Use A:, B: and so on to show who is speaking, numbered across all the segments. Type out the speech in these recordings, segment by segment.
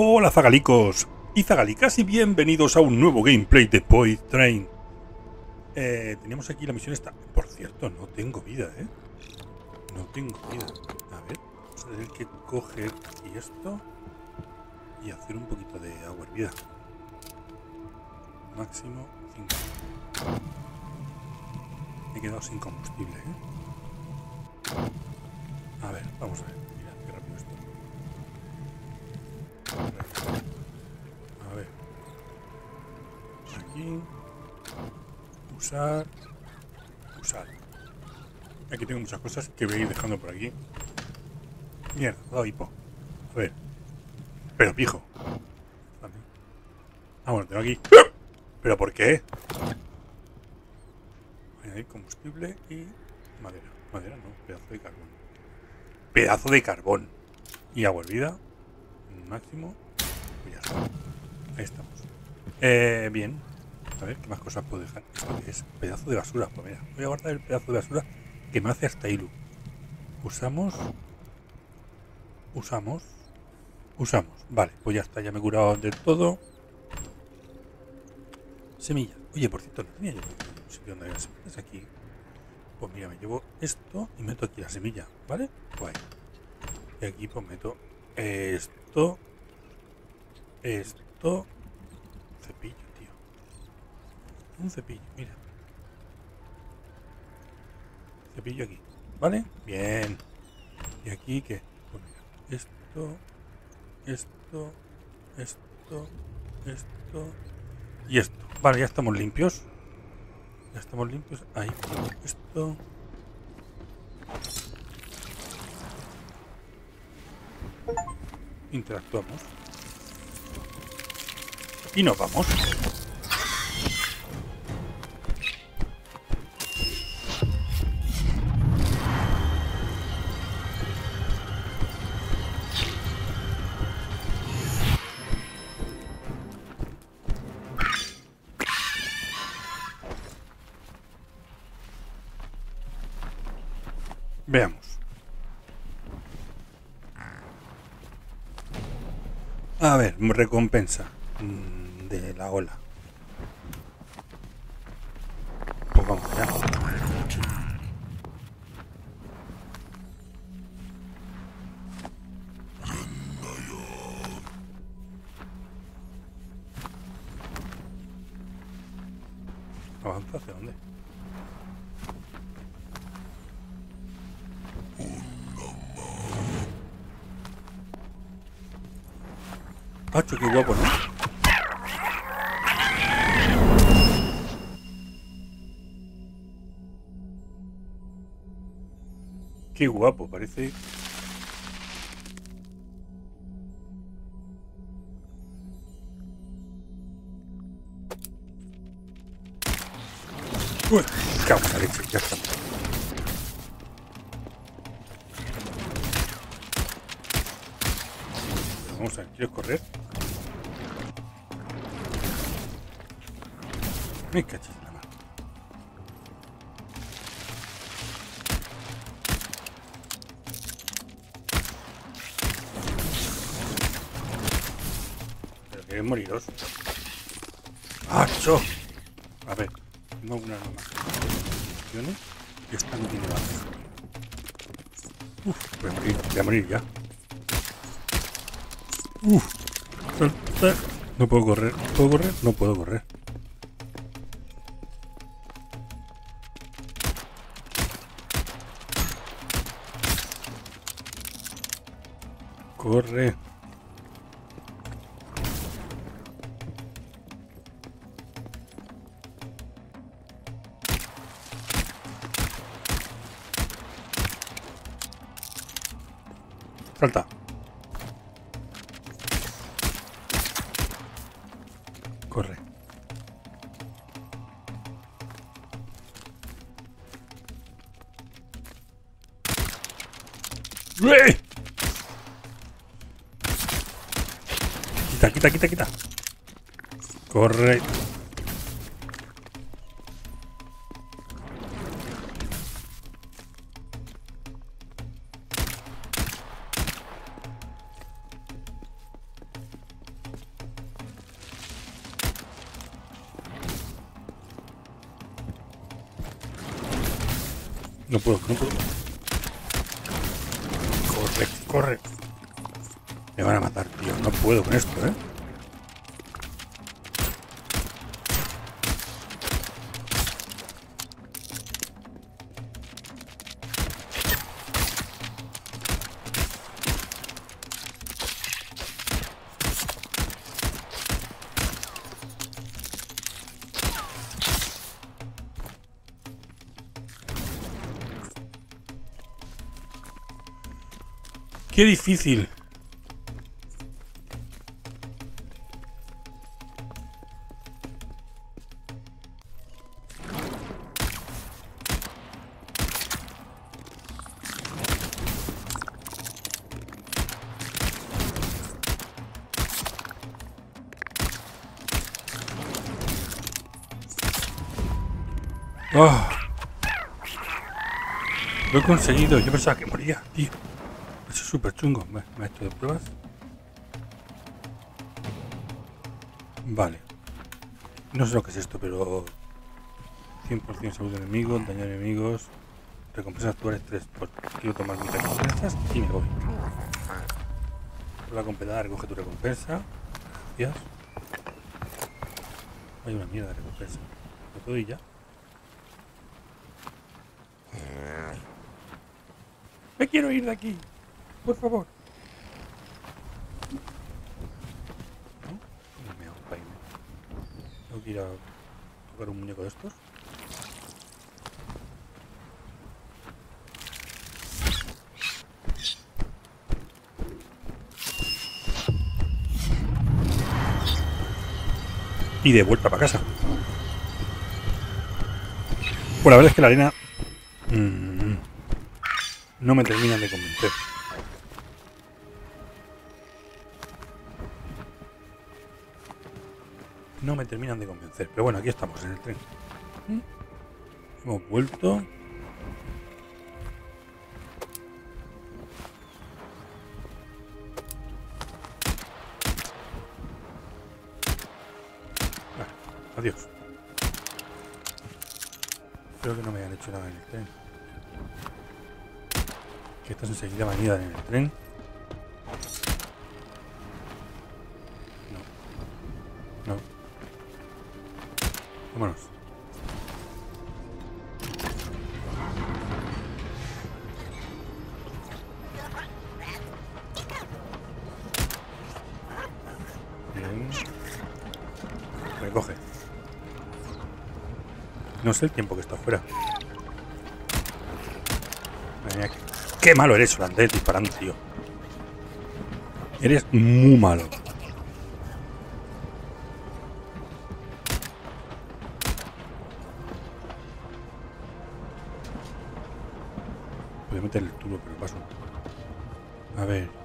A: Hola zagalicos y zagalicas y bienvenidos a un nuevo gameplay de Point Train. Eh, teníamos aquí la misión esta. Por cierto, no tengo vida, ¿eh? No tengo vida. A ver, vamos a tener que coger aquí esto y hacer un poquito de agua hervida. Máximo 5. Me he quedado sin combustible, ¿eh? A ver, vamos a ver. A ver. Aquí. Usar. Usar. Aquí tengo muchas cosas que voy a ir dejando por aquí. Mierda, dado hipo. A ver. Pero pijo. Ah, bueno, tengo aquí. ¿Pero por qué? Añadir combustible y madera. Madera no, pedazo de carbón. Pedazo de carbón. Y agua hervida. Máximo. Y ya está. Ahí estamos. Eh, bien. A ver, ¿qué más cosas puedo dejar? Es pedazo de basura. Pues mira, voy a guardar el pedazo de basura que me hace hasta ilu. Usamos. Usamos. Usamos. Vale, pues ya está, ya me he curado del todo. Semilla. Oye, por cierto, no tenía yo un sitio donde había semillas aquí. Pues mira, me llevo esto y meto aquí la semilla, ¿vale? Y aquí pues meto esto. Esto. Cepillo, tío. Un cepillo, mira. Cepillo aquí, ¿vale? Bien. ¿Y aquí qué? Pues esto, esto, esto, esto y esto. Vale, ya estamos limpios. Ya estamos limpios. Ahí, esto. Interactuamos. Y nos vamos. A ver, recompensa mm, de la ola. Pues vamos. Qué guapo, parece. Uy, cago leche, ya está. Vamos a ver, ¿quieres correr? Me cachis en la mano. Pero queréis moriros. ¡Acho! A ver, tengo nomás. Opciones. Y esta no tiene balas. Uf, voy a morir, voy a morir ya. Uf. No puedo correr. ¿Puedo correr? No puedo correr. Corre. Salta. Corre. Quita, quita, quita, quita. Corre. Qué difícil. Oh. Lo he conseguido. Yo pensaba que moría, tío. Eso es súper chungo. Hecho de pruebas. Vale. No sé lo que es esto, pero... 100% salud de enemigos, dañar enemigos... Recompensas actuales 3. Pues quiero tomar mis recompensas y me voy. Voy a completar, recoge tu recompensa. Gracias. Hay una mierda de recompensa. ¿Me puedo ir ya? Me quiero ir de aquí. Por favor. ¿No? No me hago paine. Tengo que ir a tocar un muñeco de estos. Y de vuelta para casa. Pues la verdad es que la arena mm, no me terminan de convencer. No me terminan de convencer. Pero bueno, aquí estamos en el tren. ¿Mm? Hemos vuelto. Adiós. Espero que no me hayan hecho nada en el tren. Que estás enseguida venida en el tren. Vámonos. Recoge. No sé el tiempo que está qué, qué malo eres, holandés, disparando, tío. Eres muy malo.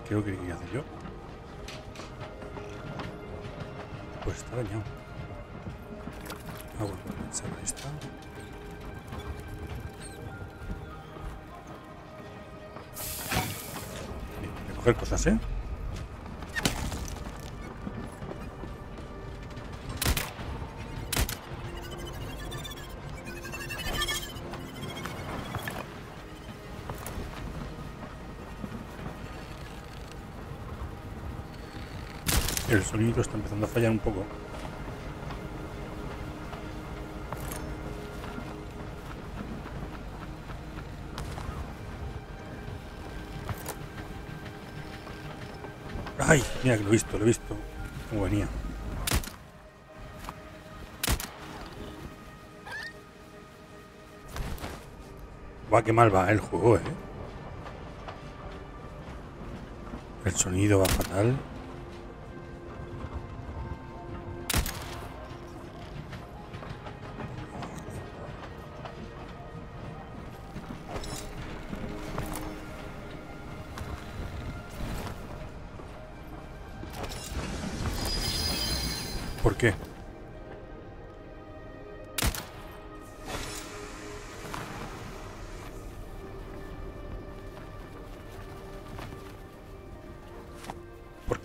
A: ¿Qué es lo que quería hacer yo? Pues está dañado. Ah, bueno, pensar ahí está. Bien, voy a coger cosas, ¿eh? El sonido está empezando a fallar un poco. Ay, mira que lo he visto, lo he visto. Cómo venía. Va, qué mal va el juego, eh. El sonido va fatal.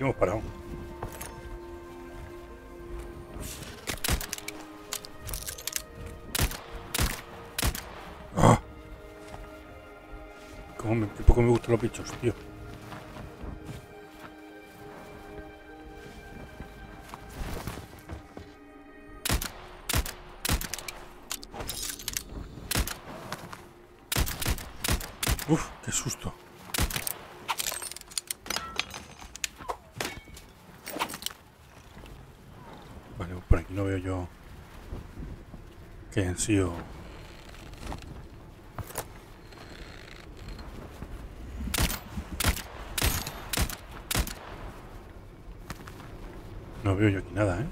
A: hemos parado. ¡Ah! Como poco me gustan los bichos, tío. No veo yo aquí nada, ¿eh?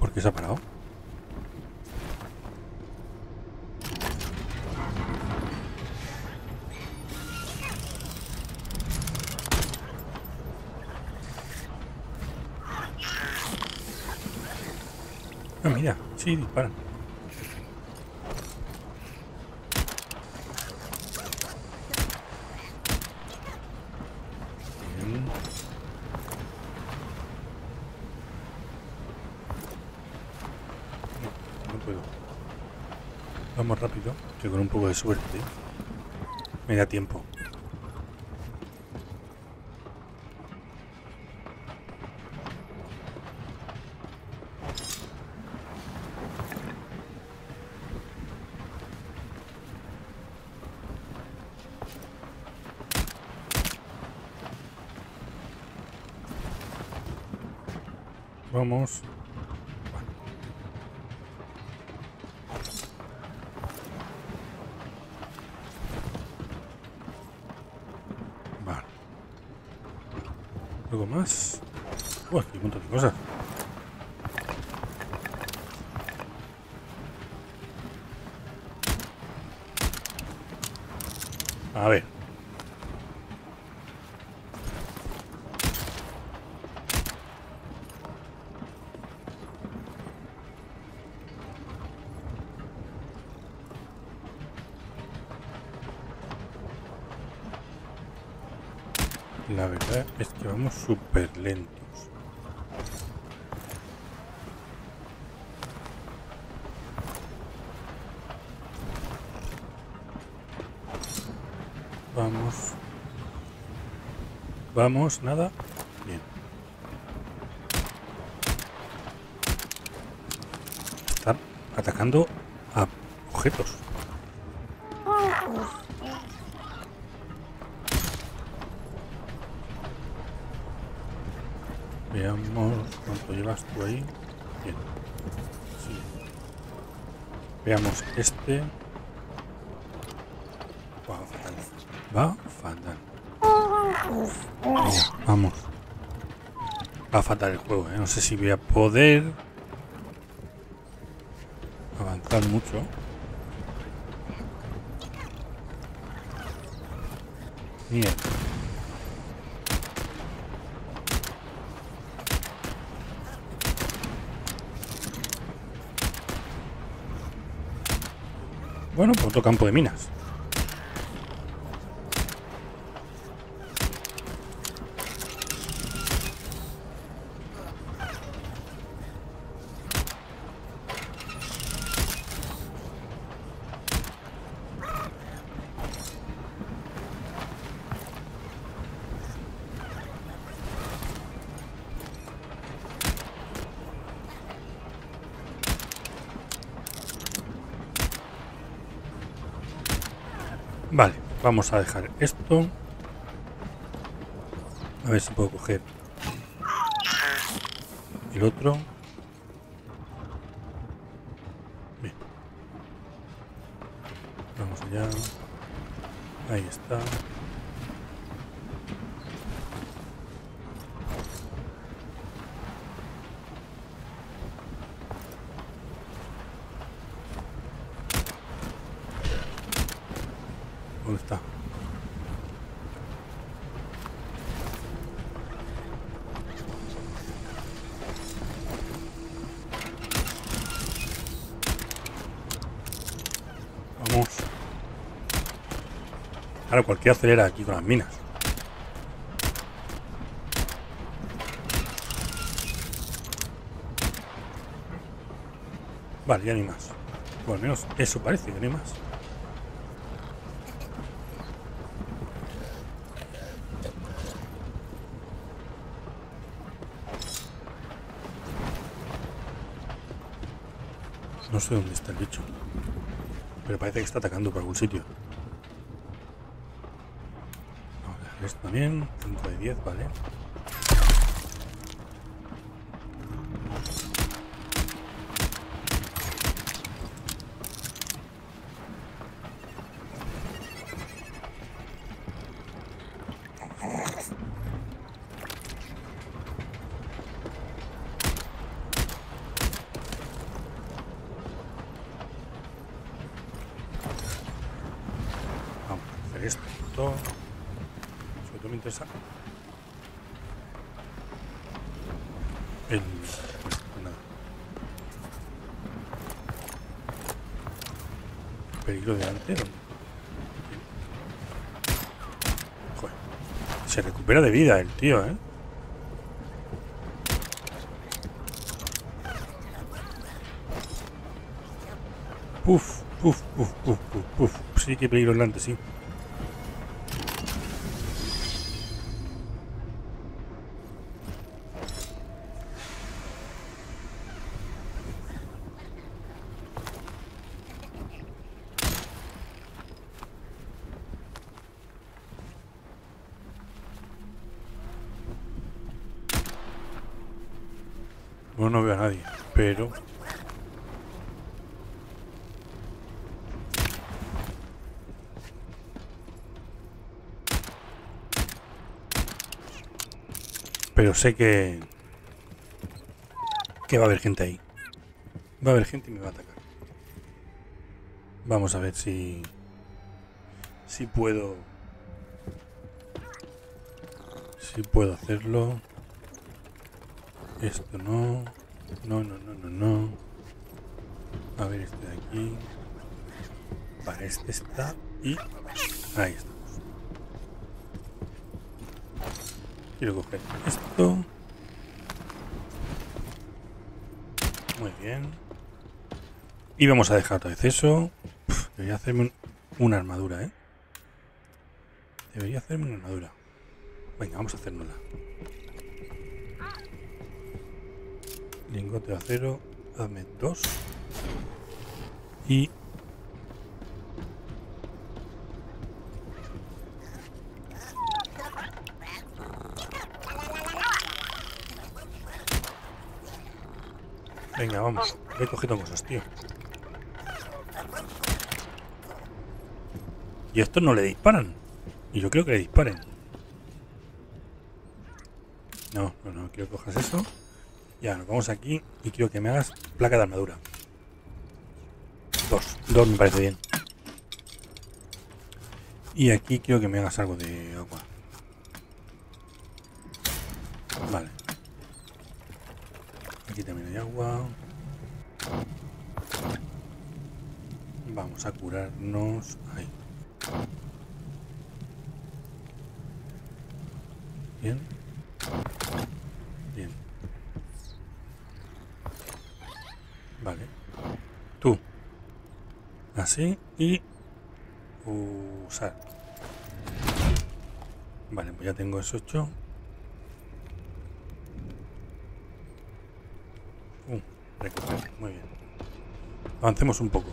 A: ¿Por qué se ha parado? Sí. No, no puedo. Vamos rápido, que con un poco de suerte me da tiempo. Vamos. Vale. ¿Algo más? Uy, aquí un montón de cosas. A ver. La verdad es que vamos súper lentos. Vamos. Vamos, nada. Bien. Están atacando a objetos. Tú ahí. Bien. Veamos este. Va fatal. Va fatal. Vamos. Va fatal el juego, ¿eh? No sé si voy a poder avanzar mucho. Mierda. Bueno, pues otro campo de minas. Vale, vamos a dejar esto. A ver si puedo coger el otro. Bien. Vamos allá. Ahí está. ¿Dónde está? Vamos. Claro, cualquiera acelera aquí con las minas. Vale, ya ni más. O al menos eso parece, que no hay más. No sé dónde está el bicho. Pero parece que está atacando por algún sitio. Vamos a dejar esto también. 5 de 10, vale. Vamos a hacer esto. Sobre todo me interesa. El. Pues, nada. Peligro delante. ¿dónde? Joder. Se recupera de vida el tío, ¿eh? Puf, puf, puf, puf, puf, puf. Sí que peligro delante, sí. No, no veo a nadie, pero... Pero sé que... Que va a haber gente ahí. Va a haber gente y me va a atacar. Vamos a ver si... Si puedo... Si puedo hacerlo. Esto no. No, no, no, no, no. A ver este de aquí. Vale, este está. Y. Ahí estamos. Quiero coger esto. Muy bien. Y vamos a dejar otra vez eso. Debería hacerme un- una armadura, ¿eh? Debería hacerme una armadura. Venga, vamos a hacérnosla. Lingote de acero, hazme dos. Y... Venga, vamos. Ve cogiendo cosas, tío. Y estos no le disparan. Y yo creo que le disparen. No, no, no. Quiero que cojas eso. Ya, nos vamos aquí y quiero que me hagas placa de armadura. Dos. Dos me parece bien. Y aquí quiero que me hagas algo de agua. Vale. Aquí también hay agua. Vamos a curarnos. Ahí. Bien. Bien. Vale. Tú. Así y usar. Vale, pues ya tengo eso hecho. Recuperar. Muy bien. Avancemos un poco.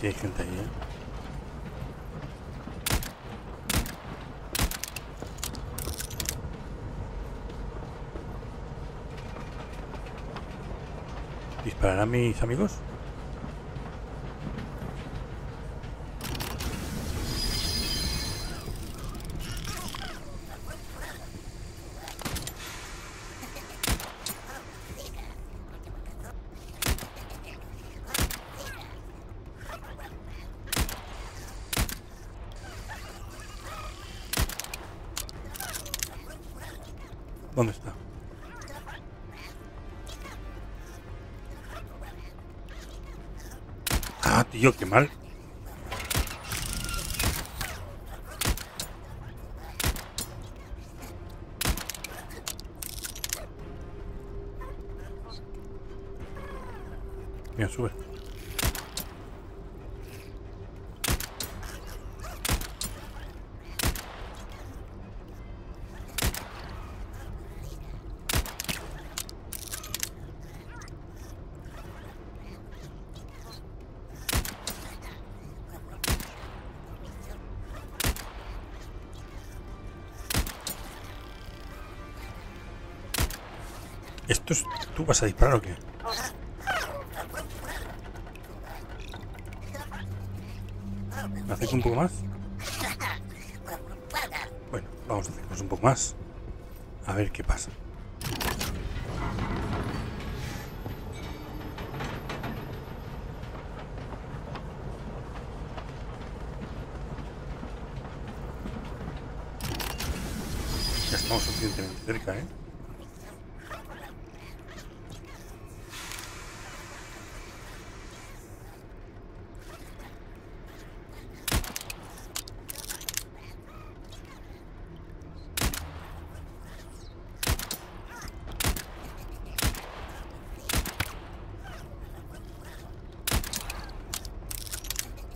A: Sí, hay gente ahí, ¿eh? ¿Dispararán mis amigos? ¿Dónde está? Ah, tío, qué mal. Mira, sube. Vas a disparar o qué? ¿Me un poco más? Bueno, vamos a acercarnos un poco más. A ver qué pasa. Ya estamos suficientemente cerca, ¿eh?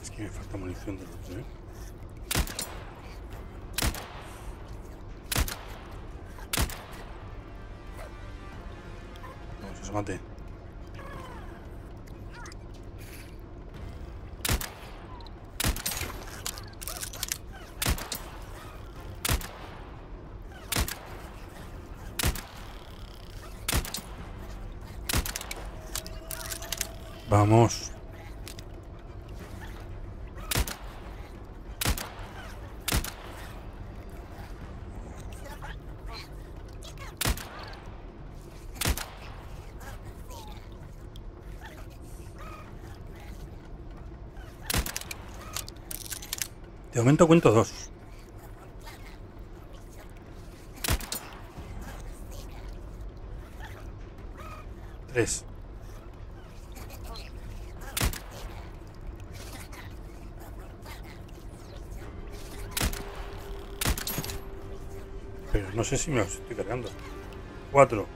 A: Es que me falta munición de los ¿eh? Vamos, asómate. Vamos. De momento cuento dos. Tres. Pero no sé si me los estoy cargando. Cuatro.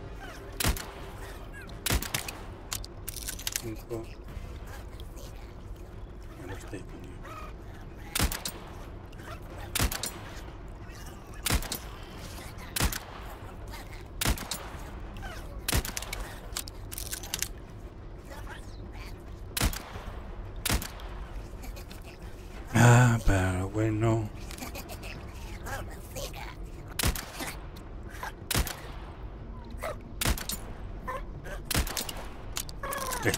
A: Cinco. No estoy conmigo. Ah, pero bueno. Le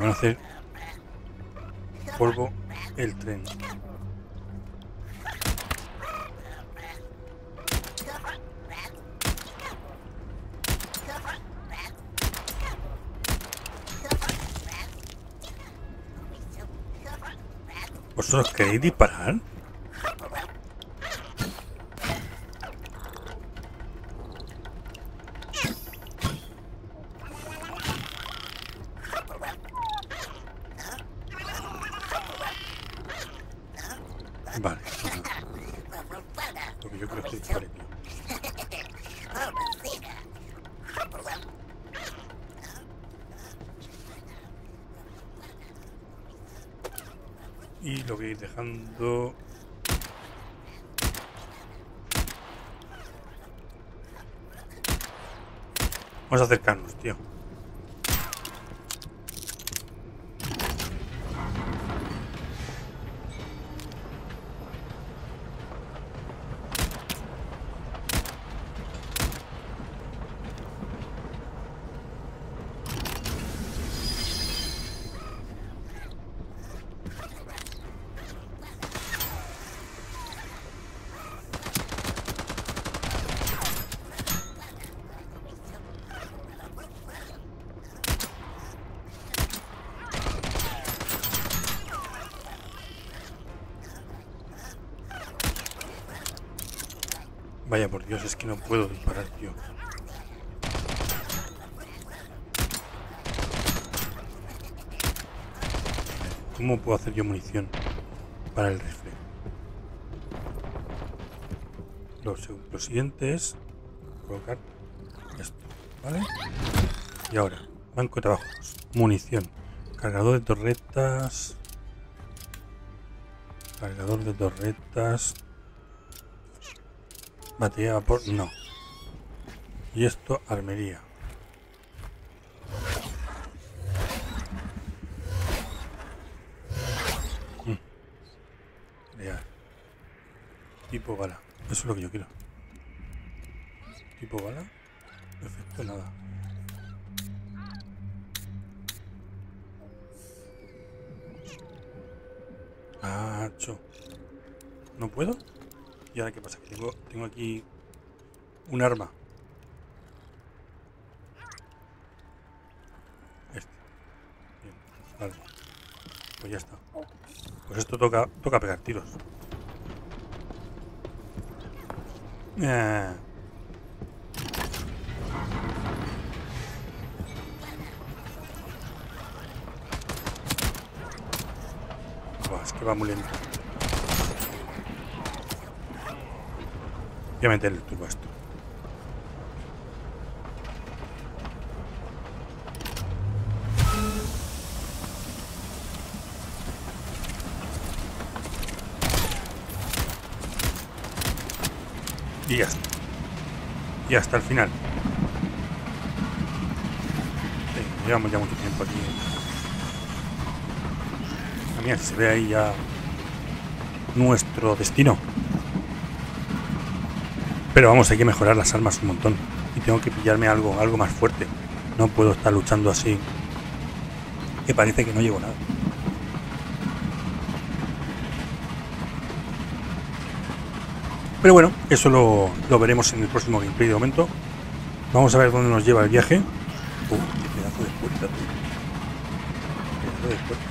A: van a hacer polvo el tren. ¿Vosotros queréis disparar? Vale. Porque yo creo que dispare, tío. Y lo voy a ir dejando... Vamos a acercarnos, tío. Que no puedo disparar, tío. ¿Cómo puedo hacer yo munición para el rifle? Lo, lo siguiente es colocar esto, ¿vale? Y ahora, banco de trabajos, munición, cargador de torretas, cargador de torretas, batería de vapor, no. Y esto, armería. Tipo bala. Eso es lo que yo quiero. Tipo bala. Efecto nada. Ah, ¿No puedo? ¿Y ahora qué pasa? Que tengo, tengo aquí un arma. Este. Bien, vale. Pues ya está. Pues esto toca, toca pegar tiros. Eh. es que va muy lento. Voy a meter el turbo a esto. Y ya está. Y hasta el final. llevamos ya mucho tiempo aquí. Mira, se ve ahí ya nuestro destino. Pero vamos, hay que mejorar las armas un montón. Y tengo que pillarme algo, algo más fuerte. No puedo estar luchando así. Que parece que no llevo nada. Pero bueno, eso lo, veremos en el próximo gameplay de momento. Vamos a ver dónde nos lleva el viaje. Uh, qué pedazo de puerta, Pedazo de puerta.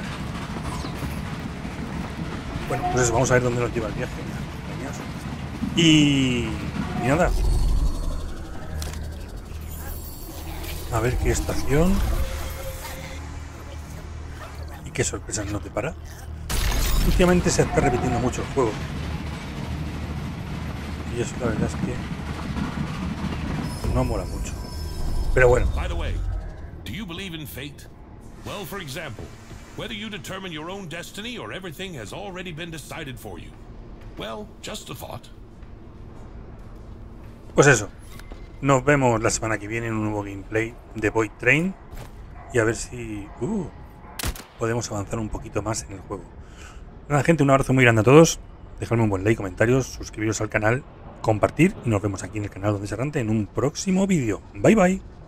A: Bueno, entonces vamos a ver dónde nos lleva el viaje. Y, y. A ver qué estación. Y qué sorpresas no te para. Últimamente se está repitiendo mucho el juego y eso la verdad es que no mola mucho. Pero bueno. Do you believe in fate? Well, for example, whether you determine your own destiny or everything has already been decided for you. Well, just a thought. Pues eso. Nos vemos la semana que viene en un nuevo gameplay de Void Train y a ver si uh, podemos avanzar un poquito más en el juego. Nada, gente, un abrazo muy grande a todos. Dejadme un buen like, comentarios, suscribiros al canal compartir y nos vemos aquí en el canal donde se en un próximo vídeo. Bye bye.